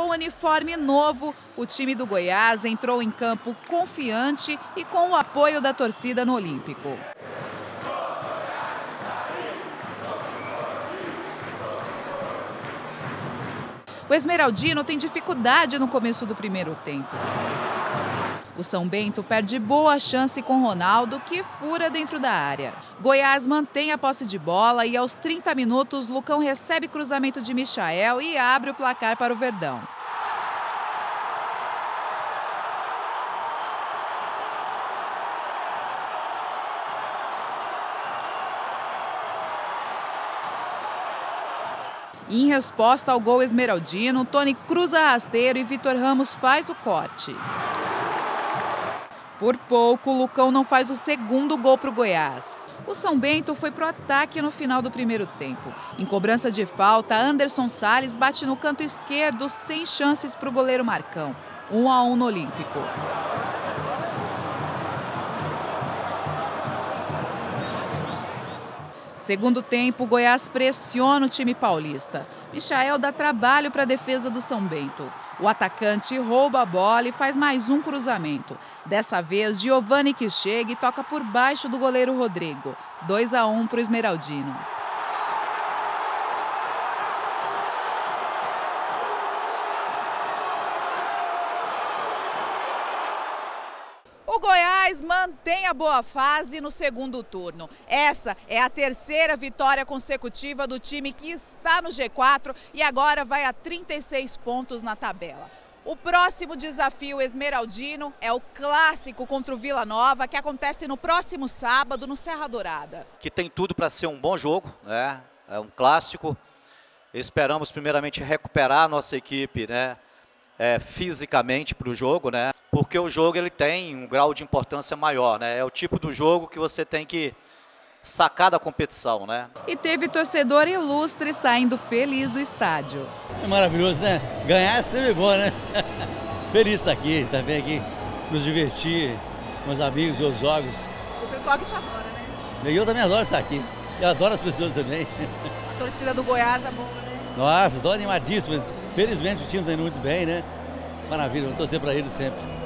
com uniforme novo, o time do Goiás entrou em campo confiante e com o apoio da torcida no Olímpico. O Esmeraldino tem dificuldade no começo do primeiro tempo. O São Bento perde boa chance com Ronaldo, que fura dentro da área. Goiás mantém a posse de bola e aos 30 minutos, Lucão recebe cruzamento de Michael e abre o placar para o Verdão. Em resposta ao gol esmeraldino, Tony cruza rasteiro e Vitor Ramos faz o corte. Por pouco, o Lucão não faz o segundo gol para o Goiás. O São Bento foi para o ataque no final do primeiro tempo. Em cobrança de falta, Anderson Salles bate no canto esquerdo sem chances para o goleiro Marcão. 1 um a 1 um no Olímpico. Segundo tempo, Goiás pressiona o time paulista. Michael dá trabalho para a defesa do São Bento. O atacante rouba a bola e faz mais um cruzamento. Dessa vez, Giovanni que chega e toca por baixo do goleiro Rodrigo. 2 a 1 para o Esmeraldino. O Goiás mantém a boa fase no segundo turno. Essa é a terceira vitória consecutiva do time que está no G4 e agora vai a 36 pontos na tabela. O próximo desafio esmeraldino é o clássico contra o Vila Nova, que acontece no próximo sábado no Serra Dourada. Que tem tudo para ser um bom jogo, né? É um clássico. Esperamos primeiramente recuperar a nossa equipe, né? É, fisicamente para o jogo, né? Porque o jogo ele tem um grau de importância maior, né? É o tipo do jogo que você tem que sacar da competição, né? E teve torcedor ilustre saindo feliz do estádio. É maravilhoso, né? Ganhar é sempre bom, né? feliz estar aqui, estar bem aqui, nos divertir com os amigos, os jogos. O pessoal que te adora, né? E eu também adoro estar aqui. Eu adoro as pessoas também. A torcida do Goiás é boa, né? Nossa, estou animadíssimo. Felizmente o time está indo muito bem, né? Maravilha, vou torcer para ele sempre.